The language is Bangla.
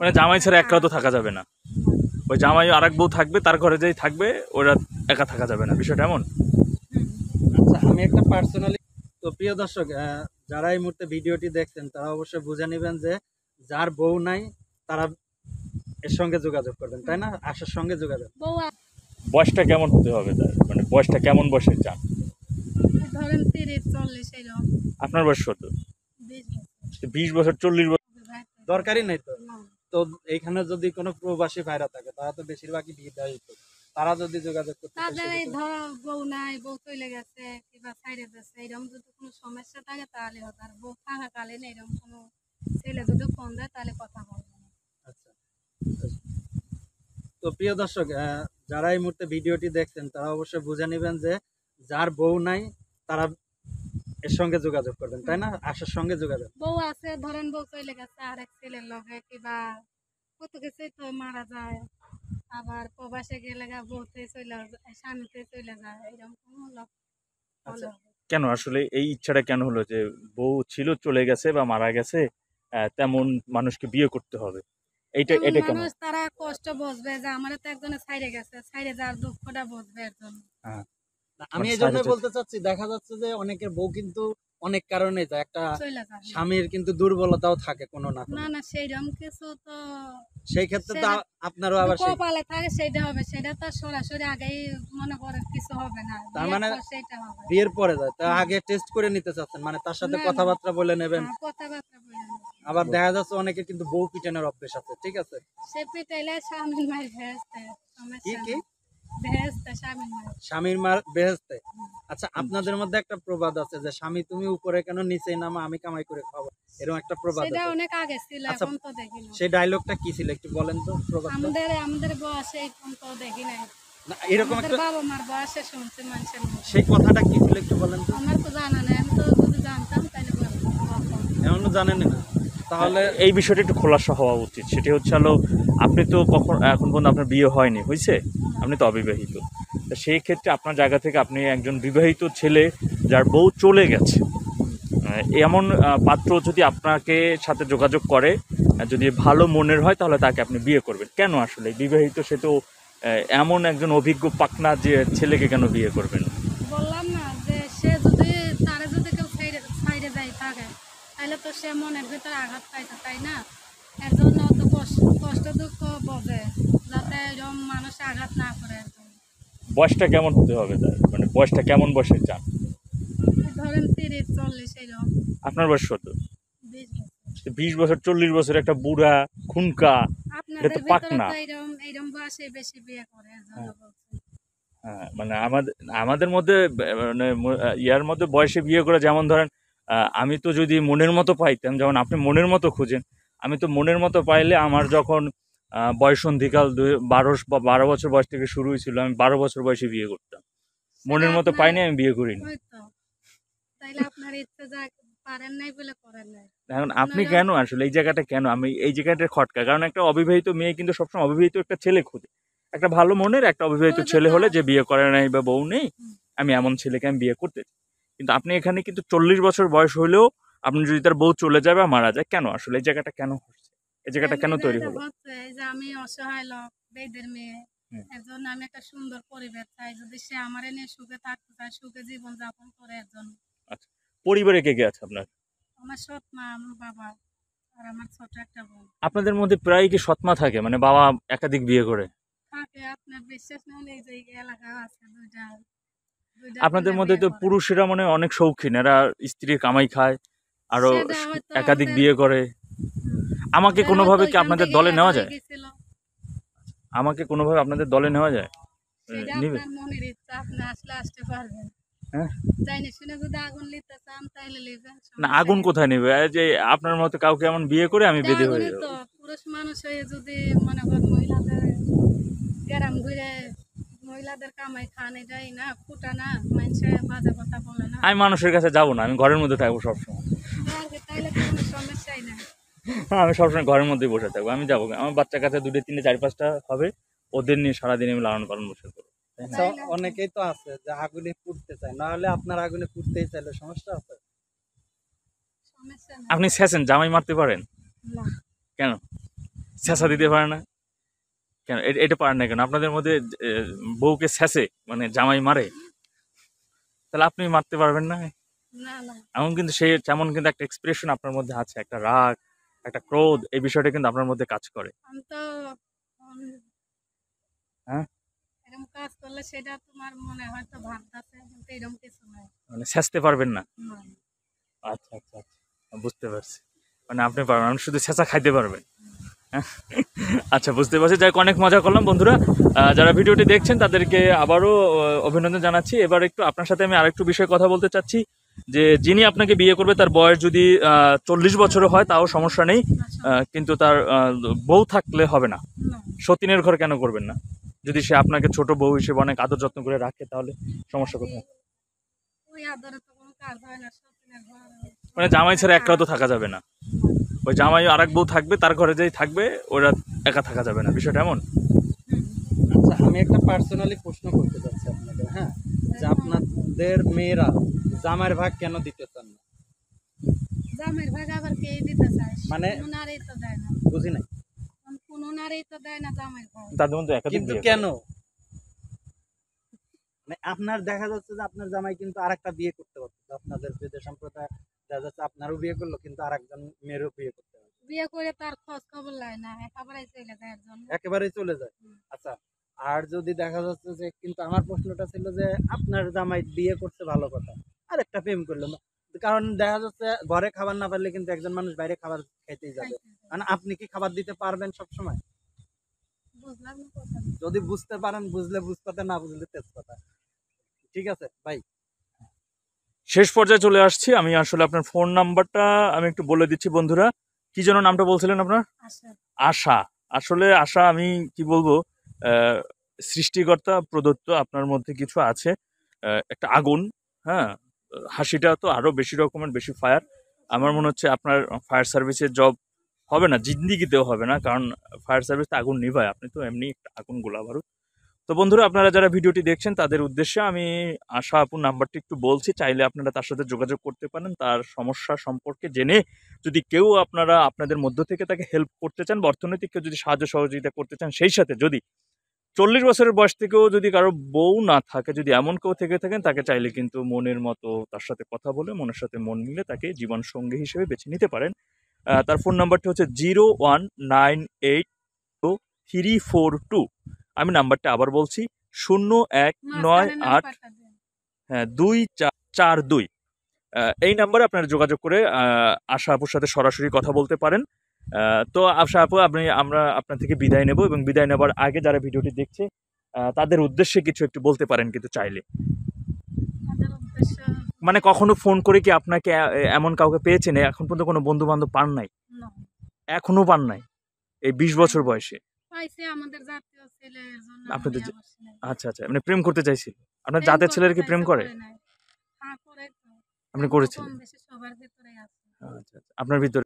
মানে জামাই ছাড়া এক তো থাকা যাবে না। ওই জামাই আর এক বউ থাকবে তার ঘরে যেই থাকবে ওরা একা থাকা যাবে না। বিষয়টা এমন? আচ্ছা আমি একটা পার্সোনালি তো প্রিয় দর্শক যারা এই মুহূর্তে ভিডিওটি দেখছেন তারা অবশ্যই বুঝে নেবেন যে যার বউ নাই তারা এর সঙ্গে যোগাযোগ করবেন তাই না? আশার সঙ্গে যোগাযোগ। বয়সটা কেমন হতে হবে তার? মানে বয়সটা কেমন বয়সে চান? ধরেন তিরিশ চল্লিশ আপনার বয়স কত? বিশ বছর। চল্লিশ বছর দরকারই নাই তো। তো এইখানে যদি কোনো প্রবাসী ভাইরা থাকে তারা তো বেশিরভাগই বিবাহিত তারা যদি যোগাযোগ করতে তাদের এই ধরো বউ নাই বউ চলে গেছে কিংবা ছাইড়ে দিচ্ছে এরকম যদি কোনো সমস্যা থাকে তাহলে হবে আর বউ থাকাকালীন এরকম কোনো ছেলে যদি ফোন দেয় তাহলে কথা বলবে আচ্ছা। তো প্রিয় দর্শক যারা এই মুহূর্তে ভিডিওটি দেখছেন তারা অবশ্যই বুঝে নেবেন যে যার বউ নাই তারা এর সঙ্গে যোগাযোগ করবেন তাই না? আশার সঙ্গে যোগাযোগ। বউ আছে ধরেন বউ চলে গেছে আর এক ছেলের লগে কিংবা কত কিছুই তো মারা যায়। আবার প্রবাসে গেলে বউতে চলে যায় স্বামীতে চলে যায় এরকম আচ্ছা। হলো। কেন? আসলে এই ইচ্ছাটা কেন হলো যে বউ ছিল চলে গেছে বা মারা গেছে তেমন মানুষকে বিয়ে করতে হবে। এইটা এটা কেন মানুষ তারা কষ্ট বুঝবে যে আমার তো একজনে ছাইড়ে গেছে ছাইড়ে যাওয়ার দুঃখটা বুঝবে এর জন্য। না, আমি মানে এই জন্য বলতে চাচ্ছি দেখা যাচ্ছে যে অনেকের বউ কিন্তু অনেক কারণে যায়। একটা স্বামীর কিন্তু দুর্বলতাও থাকে কোনো না। না না সেইরকম কিছু তো সেই ক্ষেত্রে তো আপনারও আবার কপালে থাকে সেটা হবে সেটা তো সরাসরি আগেই মনে করেন কিছু হবে না। তার বিয়ের মানে সেটা হবে। বিয়ের পরে যায় তা আগে টেস্ট করে নিতে চাচ্ছেন মানে তার সাথে। কথাবার্তা বলে নেবেন। হ্যাঁ, কথাবার্তা বলে। আবার দেখা যাচ্ছে অনেকে কিন্তু বউ পিটানোর অভ্যেস আছে ঠিক আছে? সে পিটাইলে স্বামীর মায়ের ভেস্তে কি সমস্যা কি? স্বামীর মার। বেহেস্তে। আচ্ছা আপনাদের মধ্যে একটা প্রবাদ আছে যে স্বামী তুমি উপরে কেন নিচে নামা? আমি কামাই করে খাব। এরকম একটা প্রবাদ সেটা অনেক আগে ছিল আচ্ছা, এখন তো দেখি না। সেই ডায়লগটা কি ছিল? একটু বলেন তো প্রবাদটা। আমাদের আমাদের বয়সে এখন তো দেখি নাই। এরকম একটা বাবা মার বয়সে শুনছি মানুষের সেই কথাটা কি ছিল? একটু বলেন তো। আমার তো জানা নেই আমি তো যদি জানতাম তাহলে বলতাম। এমনও জানেন না। তাহলে এই বিষয়টা একটু খোলাসা হওয়া উচিত। সেটি হচ্ছে হলো, আপনি তো কখন, এখন পর্যন্ত আপনার বিয়ে হয়নি হয়েছে আপনি তো অবিবাহিত। তা সেই ক্ষেত্রে আপনার জায়গা থেকে আপনি একজন বিবাহিত ছেলে যার বউ চলে গেছে এমন পাত্র যদি আপনাকে সাথে যোগাযোগ করে যদি ভালো মনের হয়, তাহলে তাকে আপনি বিয়ে করবেন। কেন আসলে? বিবাহিত সে তো এমন একজন অভিজ্ঞ পাকনা যে ছেলেকে কেন বিয়ে করবেন বললাম না যে সে যদি তারে যদি কেউ ছাইড়ে ছাইড়ে যায় থাকে তাহলে তো সে মনের ভিতরে আঘাত পাইছে তাই না? এর জন্য অত কষ্ট দুঃখ বোঝে যাতে এরকম মানুষ আঘাত না করে বয়সটা কেমন হতে হবে মানে বয়সটা কেমন বয়সের চান? ধরেন তিরিশ চল্লিশ এরকম। আপনার বয়স কত? বিশ বছর। চল্লিশ বছর একটা বুড়া খুনকা তো। তো বয়সে জন্য বলছি। হ্যাঁ, মানে আমাদের আমাদের মধ্যে মানে ইয়ার মধ্যে বয়সে বিয়ে করে যেমন ধরেন আমি তো যদি মনের মতো পাইতাম যেমন আপনি মনের মতো খুঁজেন আমি তো মনের মতো পাইলে আমার যখন বয়সন্ধিকাল দুই- বারো বা বারো বছর বয়স থেকে শুরু হয়েছিল আমি বারো বছর বয়সে বিয়ে করতাম। মনের মতো পাইনি আমি বিয়ে করিনি। এখন আপনি কেন আসলে এই জায়গাটা কেন? আমি এই জায়গাটা খটকা কারণ একটা অবিবাহিত মেয়ে কিন্তু সবসময় অবিবাহিত একটা ছেলে খুঁজে। একটা ভালো মনের একটা অবিবাহিত ছেলে হলে যে বিয়ে করে নাই বা বউ নেই আমি এমন ছেলেকে আমি বিয়ে করতে চাই। কিন্তু আপনি এখানে কিন্তু চল্লিশ বছর বয়স হলেও আপনি যদি তার বউ চলে যায় বা মারা যায় কেন? আসলে এই জায়গাটা কেন হচ্ছে? এই জায়গাটা কেন তৈরি হলো? আমি অসহায় লোক বেদের মেয়ে। হুম। এর জন্য আমি একটা সুন্দর পরিবেশ চাই। যদি সে আমার নিয়ে সুখে থাকতে চায় সুখে জীবন যাপন করে এর জন্য পরিবারে কে কে আছে আপনার? আমার সৎ মা আমার বাবা আর আমার ছোট একটা বোন। আপনাদের মধ্যে প্রায় কি সৎমা থাকে? মানে বাবা একাধিক বিয়ে করে? থাকে আপনার বিশ্বাস না হলে এই যে এলাকা আছে দুইটা। আপনাদের মধ্যে তো পুরুষেরা মনে হয় অনেক শৌখিন। এরা স্ত্রীর কামাই খায় আরও একাধিক বিয়ে করে। আমাকে কোনোভাবে কি আপনাদের দলে নেওয়া যায়? আমাকে কোনোভাবে আপনাদের দলে নেওয়া যায়? নিবে? হ্যাঁ। না? আগুন কোথায় নেবে? যে আপনার মতো কাউকে এমন বিয়ে করে আমি বেঁধে হয়ে আগুনই যাব। পুরুষ মানুষ হয়ে যদি মনে করেন মহিলাদের গ্রাম ঘুরে মহিলাদের কামাই খান এটাই না ফুটা না মানুষে বাজে কথা বলে না। আমি মানুষের কাছে যাব না আমি ঘরের মধ্যে থাকব সবসময়। আগে তাইলে কোনো সমস্যাই আমি সবসময় ঘরের মধ্যেই বসে থাকব আমি যাব। আমার বাচ্চা কাছে দুটো তিনটে চার পাঁচটা হবে ওদের নিয়ে সারাদিন আমি লালন পালন বসে করব? আচ্ছা, অনেকেই তো আছে যে আগুনে পুড়তে চায় না হলে আপনার আগুনে পুড়তেই চাইলে সমস্যা আছে? আপনি শেষেন জামাই মারতে পারেন? কেন? ছেঁচা দিতে পারে না? কেন? এটা পারেন না কেন? আপনাদের মধ্যে বউকে ছেঁচে মানে জামাই মারে তাহলে আপনি মারতে পারবেন না? এমন কিন্তু সেই তেমন কিন্তু একটা এক্সপ্রেশন আপনার মধ্যে আছে একটা রাগ একটা ক্রোধ এই বিষয়টা কিন্তু আপনার মধ্যে কাজ করে। হ্যাঁ? কাজ করলে সেটা তোমার মনে হয়তো ভাবতেছে কিন্তু এরকম কিছু নাই। মানে ছেঁচতে পারবেন না। আচ্ছা আচ্ছা আচ্ছা বুঝতে পারছি। মানে আপনি পারবেন আপনি শুধু ছেঁচা খাইতে পারবেন। আচ্ছা বুঝতে পারছি। যাই অনেক মজা করলাম বন্ধুরা। যারা ভিডিওটি দেখছেন তাদেরকে আবারও অভিনন্দন জানাচ্ছি। এবার একটু আপনার সাথে আমি আরেকটু বিষয়ে কথা বলতে চাচ্ছি যে যিনি আপনাকে বিয়ে করবে তার বয়স যদি চল্লিশ বছরও হয় তাও সমস্যা নেই। আচ্ছা, কিন্তু তার বউ থাকলে হবে না। সতীনের ঘর কেন করবেন না? যদি সে আপনাকে ছোট বউ হিসেবে অনেক আদর যত্ন করে রাখে তাহলে সমস্যা কোথায়? হয় ঘর মানে জামাই ছাড়া একা তো থাকা যাবে না। ওই জামাই আর এক বউ থাকবে তার ঘরে যেই থাকবে ওরা একা থাকা যাবে না। বিষয়টা এমন? আচ্ছা আমি একটা পার্সোনালি প্রশ্ন করতে চাচ্ছি আপনাদের হ্যাঁ? যে আপনাদের মেয়েরা জামার ভাগ কেন দিতে চান না? জামের ভাগ আবার কে দিতে চায়? মানে- কোনো নারী তো দেয় না। বুঝি নাই। কোনো নারী তো দেয় না জামের ভাগ। একাধিক কিন্তু কেন? মানে আপনার দেখা যাচ্ছে যে আপনার জামাই কিন্তু আরেকটা বিয়ে করতে পারতো আপনাদের বেদে সম্প্রদায় দেখা যাচ্ছে আপনারও বিয়ে করল কিন্তু আরেকজন মেয়েরও বিয়ে করতে পারতো বিয়ে করে তার খোঁজ খবর লাই না একেবারে চলে যায় একেবারেই চলে যায়। আচ্ছা আর যদি দেখা যাচ্ছে যে কিন্তু আমার প্রশ্নটা ছিল যে আপনার জামাই বিয়ে করছে ভালো কথা আর একটা প্রেম করল কারণ দেখা যাচ্ছে ঘরে খাবার না পারলে কিন্তু একজন মানুষ বাইরে খাবার খাইতেই যাবে। মানে আপনি কি খাবার দিতে পারবেন সব সময় কথা যদি বুঝতে পারেন বুঝলে বুঝতে না বুঝলে তেজপাতা। ঠিক আছে ভাই শেষ পর্যায়ে চলে আসছি। আমি আসলে আপনার ফোন নাম্বারটা আমি একটু বলে দিচ্ছি বন্ধুরা। কি যেন নামটা বলছিলেন আপনার? আশা। আসলে আশা আমি কি বলব সৃষ্টিকর্তা প্রদত্ত আপনার মধ্যে কিছু আছে। একটা আগুন হ্যাঁ? হাসিটা তো আরও বেশি রকমের বেশি ফায়ার আমার মনে হচ্ছে আপনার ফায়ার সার্ভিসের জব হবে না জিন্দিগিতেও হবে না। কারণ ফায়ার সার্ভিস তো আগুন নিভায়। আপনি তো এমনি একটা আগুন গোলা বারুদ। তো বন্ধুরা, আপনারা যারা ভিডিওটি দেখছেন, তাদের উদ্দেশ্যে আমি আশা আপুর নাম্বারটি একটু বলছি। চাইলে আপনারা তার সাথে যোগাযোগ করতে পারেন। তার সমস্যা সম্পর্কে জেনে যদি কেউ আপনারা আপনাদের মধ্য থেকে তাকে হেল্প করতে চান বা অর্থনৈতিক কেউ যদি সাহায্য সহযোগিতা করতে চান, সেই সাথে যদি চল্লিশ বছরের বয়স থেকেও যদি কারও বউ না থাকে, যদি এমন কেউ থেকে থাকেন, তাকে চাইলে কিন্তু মনের মতো তার সাথে কথা বলে, মনের সাথে মন মিলে তাকে জীবন সঙ্গী হিসেবে বেছে নিতে পারেন। তার ফোন নাম্বারটি হচ্ছে zero one nine eight two three four two আমি নাম্বারটা আবার বলছি শূন্য এক নয় আট হ্যাঁ দুই চার দুই। এই নাম্বারে আপনারা যোগাযোগ করে আশা আপুর সাথে সরাসরি কথা বলতে পারেন। তো আশা আপু আপনি আমরা আপনার থেকে বিদায় নেব এবং বিদায় নেবার আগে যারা ভিডিওটি দেখছে তাদের উদ্দেশ্যে কিছু একটু বলতে পারেন কিন্তু চাইলে। মানে কখনো ফোন করে কি আপনাকে এমন কাউকে পেয়েছেন? এখন পর্যন্ত কোনো বন্ধু বান্ধব পান নাই। এখনও পান নাই? এই বিশ বছর বয়সে। পাইছে আমাদের জাতীয় ছেলের জন্য আপনাদের যে- আচ্ছা আচ্ছা মানে প্রেম করতে চাইছিল? আপনার প্রেম জাতের ছেলের কি প্রেম করে। হ্যাঁ আপনি করেছিলেন? আচ্ছা আচ্ছা। আপনার ভিতরে